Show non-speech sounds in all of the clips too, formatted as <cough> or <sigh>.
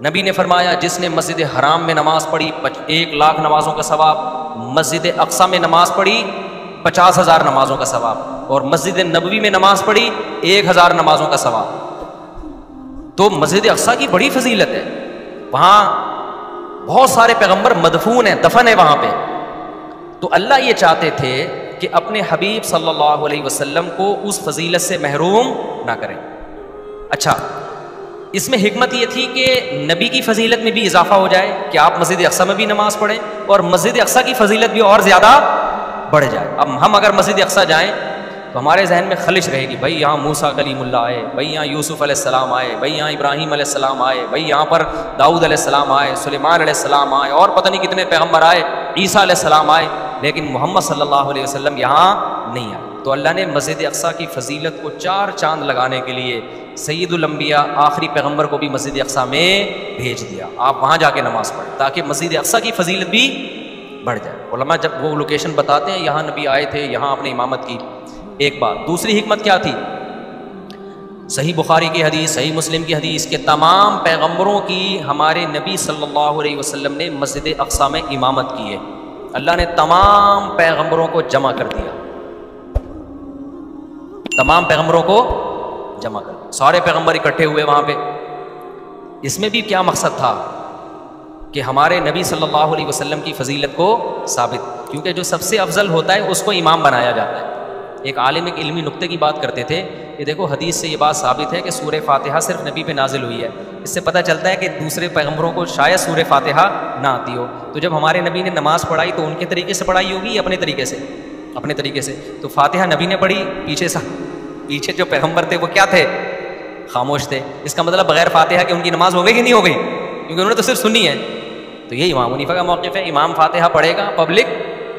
نبی نے فرمایا، جس نے مسجد حرام میں نماز پڑھی ایک لاکھ نمازوں کا ثواب، مسجد اقسا میں نماز پڑھی، پچاس ہزار نمازوں کا ثواب، اور مسجد نبوی میں نماز پڑھی، ایک ہزار نمازوں کا ثواب۔ تو مسجد اقسا کی بڑی فضیلت ہے۔ وہاں بہت سارے پیغمبر مدفون ہیں، دفن ہے وہاں پہ۔ تو اللہ یہ چاہتے تھے کہ اپنے حبیب صلی اللہ علیہ وسلم کو اس فضیلت سے محروم نہ کریں۔ اچھا اس میں حکمت یہ تھی کہ نبی کی فضیلت میں بھی اضافہ ہو جائے کہ آپ مسجد اقسا میں بھی نماز پڑھیں اور مسجد اقسا کی فضیلت بھی اور زیادہ بڑھ جائے۔ اب ہم اگر مسجد اقسا جائیں تو ہمارے ذہن میں خلش رہے گی، بھائی یہاں موسا کلیم اللہ آئے، بھائی یہاں یوسف علیہ السلام آئے، بھائی یہاں ابراہیم علیہ السلام آئے، بھائی یہاں پر داؤد علیہ السلام آئے، سلیمان علیہ السلام آئے، اور پتہ نہیں کتنے پیغمبر آئے، عیسیٰ علیہ السلام آئے، لیکن محمد صلی اللہ علیہ وسلم یہاں نہیں آئے۔ تو اللہ نے مسجد اقسا کی فضیلت کو چار چاند لگانے کے لیے سید الانبیاء آخری پیغمبر کو بھی مسجد اقسا میں بھیج دیا۔ آپ وہاں جا کے نماز پڑھیں تاکہ مسجد اقسا کی فضیلت بھی بڑھ جائے۔ علماء جب وہ لوکیشن بتاتے ہیں، یہاں نبی آئے تھے، یہاں اپنے امامت کی۔ ایک بات، دوسری حکمت کیا تھی؟ صحیح بخاری کی حدیث، صحیح مسلم کی حدیث کے تمام پیغمبروں کی ہمارے نبی صلی اللہ علیہ وسلم نے مسجد اقسا میں امامت کی ہے۔ اللہ نے تمام پیغمبروں کو جمع کر دیا۔ تمام پیغمبروں کو جمع کر۔ سارے پیغمبر اکٹھے ہوئے وہاں پہ۔ اس میں بھی کیا مقصد تھا؟ کہ ہمارے نبی صلی اللہ علیہ وسلم کی فضیلت کو ثابت۔ کیونکہ جو سب سے افضل ہوتا ہے، اس کو امام بنایا جاتا ہے۔ ایک عالم ایک علمی نقطے کی بات کرتے تھے۔ کہ دیکھو، حدیث سے یہ بات ثابت ہے کہ سورہ فاتحہ صرف نبی پہ نازل ہوئی ہے۔ اس سے پتہ چلتا ہے کہ دوسرے پیغمبروں کو شاید سورہ فاتحہ نہ آتی ہو۔ تو جب ہمارے نبی نے نماز پڑھائی تو ان کے طریقے سے پڑھائی ہوگی یا اپنے طریقے سے؟ اپنے طریقے سے۔ تو فاتحہ نبی نے پڑھی، پیچھے سا پیچھے جو پیغمبر تھے وہ کیا تھے؟ خاموش تھے۔ اس کا مطلب بغیر فاتحہ کہ ان کی نماز ہو گئی کہ نہیں ہو گئی، کیونکہ انہوں نے تو صرف سنی ہے۔ تو یہ امام منیفا کا موقف ہے۔ امام فاتحہ پڑھے گا پبلک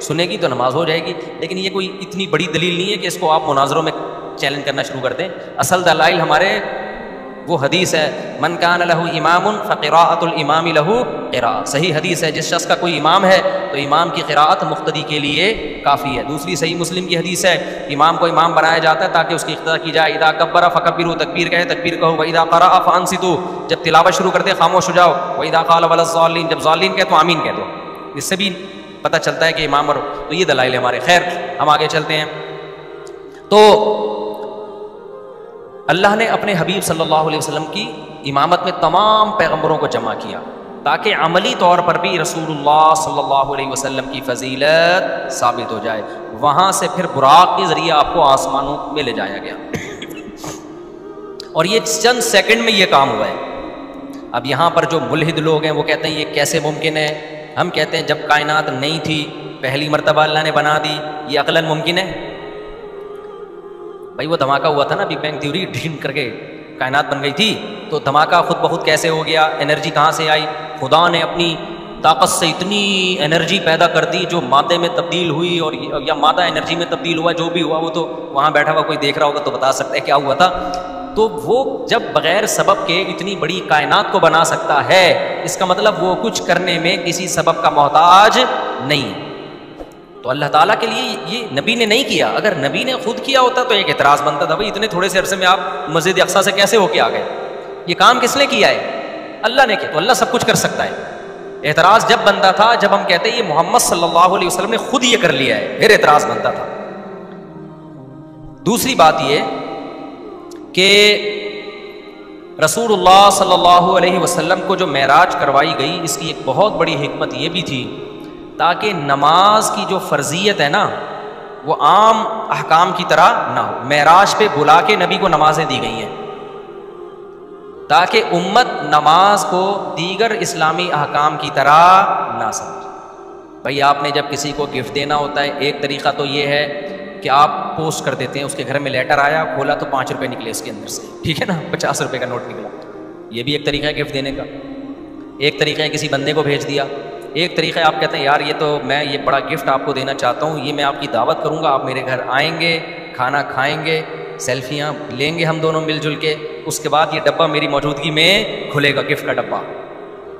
سنے گی تو نماز ہو جائے گی۔ لیکن یہ کوئی اتنی بڑی دلیل نہیں ہے کہ اس کو آپ مناظروں میں چیلنج کرنا شروع کر دیں۔ اصل دلائل ہمارے وہ حدیث ہے، من کان لہو امام فقراۃ الامام لہو قرا صحیح حدیث ہے، جس شخص کا کوئی امام ہے تو امام کی قراءت مقتدی کے لیے کافی ہے۔ دوسری صحیح مسلم کی حدیث ہے، امام کو امام بنایا جاتا ہے تاکہ اس کی اقتدا کی جائے۔ ادا کبرا فکبر تکبیر کہے، تکبیر کہو۔ ادا قرا فانصتو جب تلاوت شروع کر دے خاموش ہو جاؤ۔ و ادا قال ولین جب ظالین کہے تو آمین کہہ دو اس سے بھی پتہ چلتا ہے کہ امام اور تو یہ دلائل ہمارے۔ خیر، ہم آگے چلتے ہیں۔ تو اللہ نے اپنے حبیب صلی اللہ علیہ وسلم کی امامت میں تمام پیغمبروں کو جمع کیا تاکہ عملی طور پر بھی رسول اللہ صلی اللہ علیہ وسلم کی فضیلت ثابت ہو جائے۔ وہاں سے پھر براق کے ذریعے آپ کو آسمانوں میں لے جایا گیا۔ اور یہ چند سیکنڈ میں یہ کام ہوا ہے۔ اب یہاں پر جو ملحد لوگ ہیں وہ کہتے ہیں یہ کیسے ممکن ہے؟ ہم کہتے ہیں جب کائنات نہیں تھی، پہلی مرتبہ اللہ نے بنا دی، یہ عقلاً ممکن ہے؟ بھائی وہ دھماکہ ہوا تھا نا بگ بینگ تھیوری ڈھیم کر کے کائنات بن گئی تھی۔ تو دھماکہ خود بخود کیسے ہو گیا؟ انرجی کہاں سے آئی؟ خدا نے اپنی طاقت سے اتنی انرجی پیدا کر دی جو مادے میں تبدیل ہوئی اور یا مادہ انرجی میں تبدیل ہوا، جو بھی ہوا، وہ تو وہاں بیٹھا ہوا کوئی دیکھ رہا ہوگا تو بتا سکتا ہے کیا ہوا تھا۔ تو وہ جب بغیر سبب کے اتنی بڑی کائنات کو بنا سکتا ہے، اس کا مطلب وہ کچھ کرنے میں کسی سبب کا محتاج نہیں۔ تو اللہ تعالیٰ کے لیے یہ نبی نے نہیں کیا۔ اگر نبی نے خود کیا ہوتا تو ایک اعتراض بنتا تھا، بھائی اتنے تھوڑے سے عرصے میں آپ مسجد اقسا سے کیسے ہو کے آ گئے؟ یہ کام کس نے کیا ہے؟ اللہ نے کیا، تو اللہ سب کچھ کر سکتا ہے۔ اعتراض جب بنتا تھا، جب ہم کہتے ہیں یہ محمد صلی اللہ علیہ وسلم نے خود یہ کر لیا ہے، پھر اعتراض بنتا تھا۔ دوسری بات یہ کہ رسول اللہ صلی اللہ علیہ وسلم کو جو معراج کروائی گئی، اس کی ایک بہت بڑی حکمت یہ بھی تھی تاکہ نماز کی جو فرضیت ہے نا، وہ عام احکام کی طرح نہ ہو۔ معراج پہ بلا کے نبی کو نمازیں دی گئی ہیں۔ تاکہ امت نماز کو دیگر اسلامی احکام کی طرح نہ سمجھ بھائی، آپ نے جب کسی کو گفٹ دینا ہوتا ہے، ایک طریقہ تو یہ ہے کہ آپ پوسٹ کر دیتے ہیں، اس کے گھر میں لیٹر آیا، کھولا تو پانچ روپے نکلے اس کے اندر سے۔ ٹھیک ہے نا؟ پچاس روپے کا نوٹ نکلا۔ یہ بھی ایک طریقہ ہے گفٹ دینے کا۔ ایک طریقہ ہے کسی بندے کو بھیج دیا۔ ایک طریقہ آپ کہتے ہیں، یار یہ تو میں یہ بڑا گفٹ آپ کو دینا چاہتا ہوں، یہ میں آپ کی دعوت کروں گا، آپ میرے گھر آئیں گے، کھانا کھائیں گے، سیلفیاں لیں گے ہم دونوں مل جل کے، اس کے بعد یہ ڈبہ میری موجودگی میں کھلے گا گفٹ کا ڈبہ۔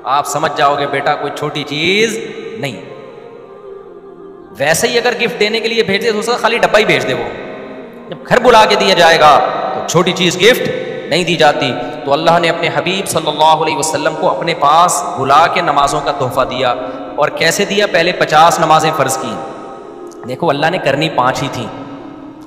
آپ سمجھ جاؤ گے، بیٹا کوئی چھوٹی چیز نہیں۔ ویسے ہی اگر گفٹ دینے کے لیے بھیج دے، تو اس کا خالی ڈبہ ہی بھیج دے وہ۔ جب گھر بلا کے دیا جائے گا، تو چھوٹی چیز گفٹ نہیں دی جاتی۔ تو اللہ نے اپنے حبیب صلی اللہ علیہ وسلم کو اپنے پاس بلا کے نمازوں کا تحفہ دیا اور کیسے دیا؟ پہلے پچاس نمازیں فرض کی دیکھو، اللہ نے کرنی پانچ ہی تھیں۔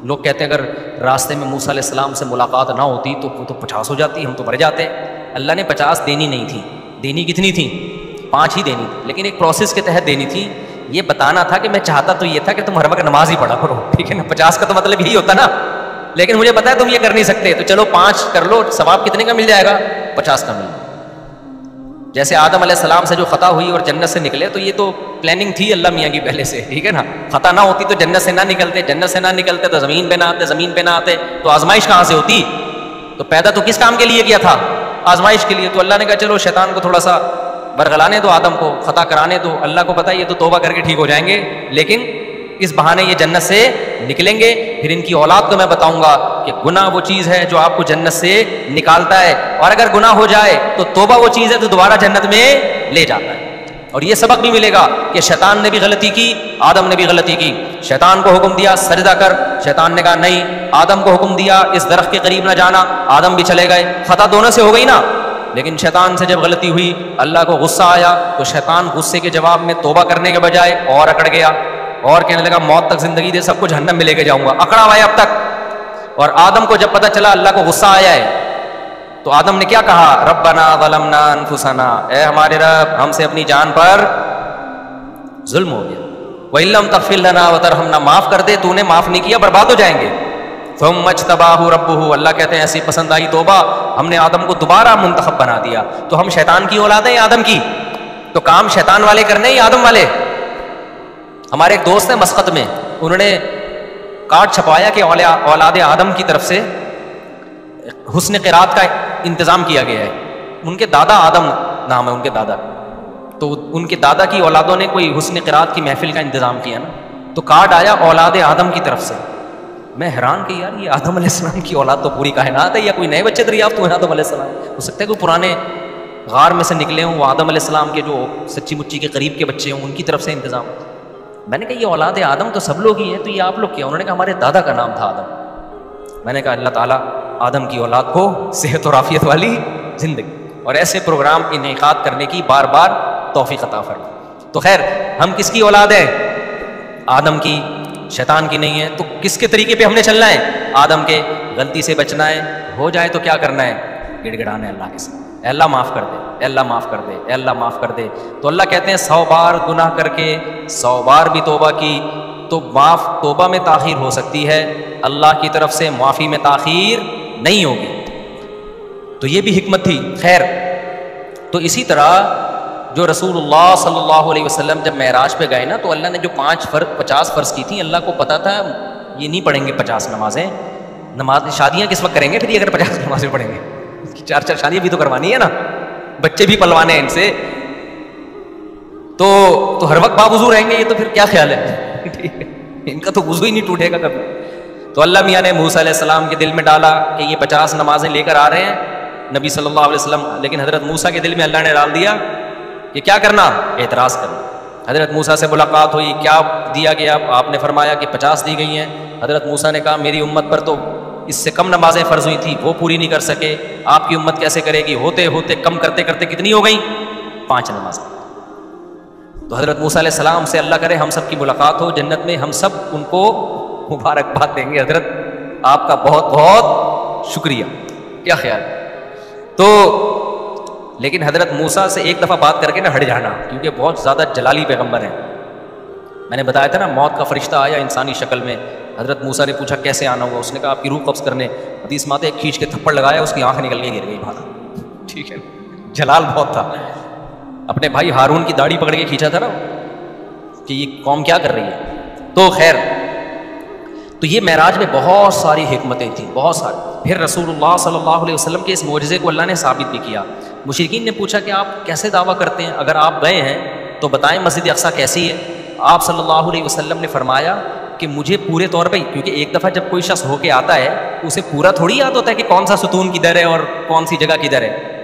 لوگ کہتے ہیں، اگر راستے میں موسیٰ علیہ السلام سے ملاقات نہ ہوتی تو وہ تو پچاس ہو جاتی، ہم تو بڑھ جاتے۔ اللہ نے پچاس دینی نہیں تھی۔ دینی کتنی تھی؟ پانچ ہی دینی۔ تھی لیکن ایک پروسیس کے تحت دینی تھی۔ یہ بتانا تھا کہ میں چاہتا تو یہ تھا کہ تم ہر وقت نماز ہی پڑھا کرو۔ ٹھیک ہے نا؟ پچاس کا تو مطلب یہی ہوتا نا۔ لیکن مجھے پتا ہے تم یہ کر نہیں سکتے، تو چلو پانچ کر لو، ثواب کتنے کا مل جائے گا؟ پچاس کا مل جیسے آدم علیہ السلام سے جو خطا ہوئی اور جنت سے نکلے، تو یہ تو پلاننگ تھی اللہ میاں کی پہلے سے، ٹھیک ہے نا؟ خطا نہ ہوتی تو جنت سے نہ نکلتے، جنت سے نہ نکلتے تو زمین پہ نہ آتے، زمین پہ نہ آتے، تو آزمائش کہاں سے ہوتی؟ تو پیدا تو کس کام کے لیے کیا تھا؟ آزمائش کے لیے۔ تو اللہ نے کہا، چلو شیطان کو تھوڑا سا برگلانے دو، آدم کو خطا کرانے دو۔ اللہ کو پتا یہ تو توبہ کر کے ٹھیک ہو جائیں گے، لیکن اس بہانے یہ جنت سے نکلیں گے۔ پھر ان کی اولاد کو میں بتاؤں گا کہ گناہ وہ چیز ہے جو آپ کو جنت سے نکالتا ہے۔ اور اگر گناہ ہو جائے تو توبہ وہ چیز ہے تو دوبارہ جنت میں لے جاتا ہے۔ اور یہ سبق بھی ملے گا کہ شیطان نے بھی غلطی کی، آدم نے بھی غلطی کی۔ شیطان کو حکم دیا سجدہ کر۔ شیطان نے کہا نہیں، آدم کو حکم دیا اس درخت کے قریب نہ جانا۔ آدم بھی چلے گئے۔ خطا دونوں سے ہو گئی نا۔ لیکن شیطان سے جب غلطی ہوئی، اللہ کو غصہ آیا تو شیطان غصے کے جواب میں توبہ کرنے کے بجائے اور اکڑ گیا۔ اور کہنے لگا، موت تک زندگی دے، سب کچھ جہنم میں لے کے جاؤں گا. اکڑا ہوا ہے اب تک. اور آدم کو جب پتہ چلا اللہ کو غصہ آیا ہے، تو آدم نے کیا کہا، ربنا ظلمنا انفسنا. اے ہمارے رب، ہم سے اپنی جان پر ظلم ہو گیا. وہ علم تفیل لنا وطر ہم نہ معاف کر دے، تو نے معاف نہیں کیا، برباد ہو جائیں گے. تم مچ تباہ رب اللہ کہتے ہیں، ایسی پسند آئی توبہ، ہم نے آدم کو دوبارہ منتخب بنا دیا. تو ہم شیطان کی اولاد ہیں یا آدم کی. تو کام شیطان والے کرنے یا آدم والے؟ ہمارے ایک دوست ہیں مسقط میں، انہوں نے کارڈ چھپوایا کہ اولاد آدم کی طرف سے حسن قرات کا انتظام کیا گیا ہے۔ ان کے دادا آدم نام ہے، ان کے دادا۔ تو ان کے دادا کی اولادوں نے کوئی حسن قرات کی محفل کا انتظام کیا نا؟ تو کارڈ آیا اولاد آدم کی طرف سے۔ میں حیران کہ یار، یہ آدم علیہ السلام کی اولاد تو پوری کائنات ہے یا کوئی نئے بچے دریافت ہوئے آدم علیہ السلام؟ ہو سکتا ہے کوئی پرانے غار میں سے نکلے ہوں، وہ آدم علیہ السلام کے جو سچی مچی کے قریب کے بچے ہوں، ان کی طرف سے انتظام۔ میں نے کہا، یہ اولاد آدم تو سب لوگ ہی ہیں، تو یہ آپ لوگ کیا انہوں نے کہا، ہمارے دادا کا نام تھا آدم. میں نے کہا، اللہ تعالیٰ آدم کی اولاد کو صحت و رافیت والی زندگی اور ایسے پروگرام انعقاد کرنے کی بار بار توفیق عطا فرما تو خیر، ہم کس کی اولاد ہیں؟ آدم کی، شیطان کی نہیں ہے، تو کس کے طریقے پہ ہم نے چلنا ہے؟ آدم کے غلطی سے بچنا ہے، ہو جائے تو کیا کرنا ہے؟ گڑ گڑانا ہے اللہ کے ساتھ۔ اے اللہ معاف کر دے، اے اللہ معاف کر دے، اے اللہ معاف کر دے۔ تو اللہ کہتے ہیں، سو بار گناہ کر کے، سو بار بھی توبہ کی، تو معاف، توبہ میں تاخیر ہو سکتی ہے۔ اللہ کی طرف سے معافی میں تاخیر نہیں ہوگی۔ تو یہ بھی حکمت تھی۔ خیر، تو اسی طرح جو رسول اللہ صلی اللہ علیہ وسلم جب معراج پہ گئے نا، تو اللہ نے جو پانچ فرق پچاس فرض کی تھیں اللہ کو پتا تھا، یہ نہیں پڑھیں گے پچاس نمازیں۔ نماز، شادیاں کس وقت کریں گے؟ پھر یہ اگر پچاس <laughs> نمازیں پڑھیں گے۔ چار چار شادیاں بھی تو کروانی ہے نا۔ بچے بھی پلوانے ہیں ان سے۔ تو تو ہر وقت بابوزو رہیں گے، یہ تو پھر کیا خیال ہے؟ <laughs> ان کا تو وضو ہی نہیں ٹوٹے گا کبھی۔ تو اللہ میاں نے موسیٰ علیہ السلام کے دل میں ڈالا کہ یہ پچاس نمازیں لے کر آ رہے ہیں۔ نبی صلی اللہ علیہ وسلم، لیکن حضرت موسیٰ کے دل میں اللہ نے ڈال دیا کہ کیا کرنا؟ اعتراض کرنا۔ حضرت موسیٰ سے ملاقات ہوئی، کیا دیا گیا؟ آپ نے فرمایا کہ پچاس دی گئی ہیں۔ حضرت موسیٰ نے کہا، میری امت پر تو اس سے کم نمازیں فرض ہوئی تھیں وہ پوری نہیں کر سکے۔ آپ کی امت کیسے کرے گی؟ ہوتے ہوتے کم کرتے کرتے کتنی ہو گئیں؟ پانچ نمازیں۔ تو حضرت موسیٰ علیہ السلام سے اللہ کرے ہم سب کی ملاقات ہو، جنت میں ہم سب ان کو مبارکباد دیں گے۔ حضرت، آپ کا بہت بہت شکریہ۔ کیا خیال؟ تو لیکن حضرت موسا سے ایک دفعہ بات کر کے نا ہٹ جانا، کیونکہ بہت زیادہ جلالی پیغمبر ہیں۔ میں نے بتایا تھا نا، موت کا فرشتہ آیا انسانی شکل میں۔ حضرت موسا نے پوچھا کیسے آنا ہوگا اس نے کہا، آپ کی روح قبض کرنے۔ حدیث ماتے کھینچ کے تھپڑ لگایا، اس کی آنکھ نکل کے گر گئی بھاگا ٹھیک ہے۔ جلال بہت تھا۔ اپنے بھائی ہارون کی داڑھی پکڑ کے کھینچا تھا نا۔ کہ یہ قوم کیا کر رہی ہے؟ تو خیر، تو یہ معراج میں بہت ساری حکمتیں تھیں، بہت ساری۔ پھر رسول اللہ صلی اللہ علیہ وسلم کے اس معجزے کو اللہ نے ثابت بھی کیا۔ مشرقین نے پوچھا کہ آپ کیسے دعویٰ کرتے ہیں؟ اگر آپ گئے ہیں تو بتائیں مسجد اقسا کیسی ہے؟ آپ صلی اللہ علیہ وسلم نے فرمایا کہ مجھے پورے طور پہ، کیونکہ ایک دفعہ جب کوئی شخص ہو کے آتا ہے، اسے پورا تھوڑی یاد ہوتا ہے کہ کون سا ستون کدھر ہے اور کون سی جگہ کدھر ہے۔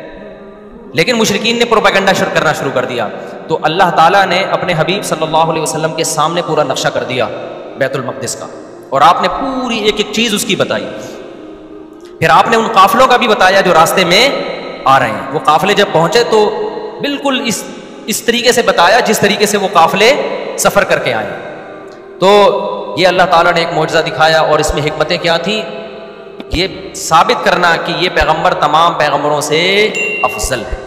لیکن مشرقین نے پروپیگنڈا شروع کرنا شروع کر دیا۔ تو اللہ تعالیٰ نے اپنے حبیب صلی اللہ علیہ وسلم کے سامنے پورا نقشہ کر دیا بیت المقدس کا۔ اور آپ نے پوری ایک ایک چیز اس کی بتائی۔ پھر آپ نے ان قافلوں کا بھی بتایا جو راستے میں آ رہے ہیں۔ وہ قافلے جب پہنچے تو بالکل اس اس طریقے سے بتایا جس طریقے سے وہ قافلے سفر کر کے آئے۔ تو یہ اللہ تعالیٰ نے ایک معجزہ دکھایا اور اس میں حکمتیں کیا تھیں؟ یہ ثابت کرنا کہ یہ پیغمبر تمام پیغمبروں سے افضل ہے